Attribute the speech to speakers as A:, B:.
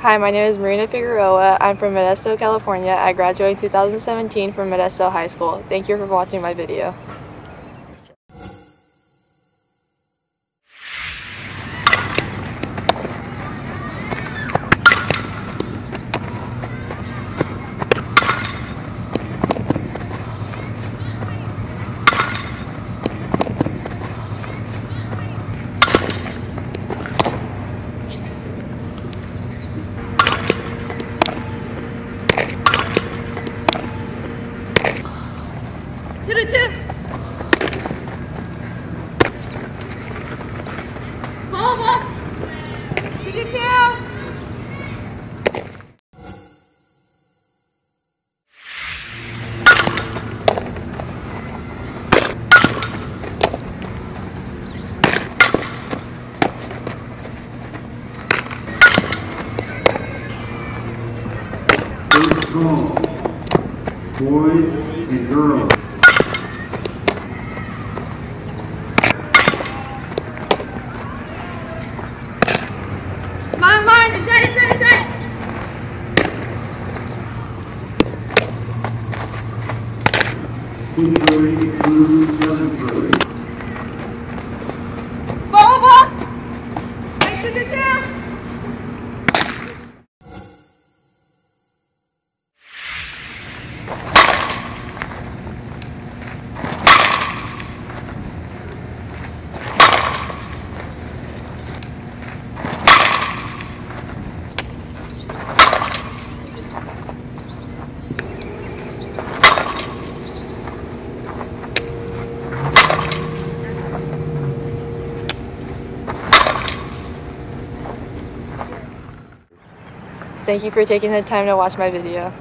A: Hi, my name is Marina Figueroa. I'm from Modesto, California. I graduated in 2017 from Modesto High School. Thank you for watching my video.
B: To ball. Two to two.
C: First boys and girls. Lan
B: var güzel güzel güzel. Baba! Kaçıracağım!
A: Thank you for taking the time to watch my video.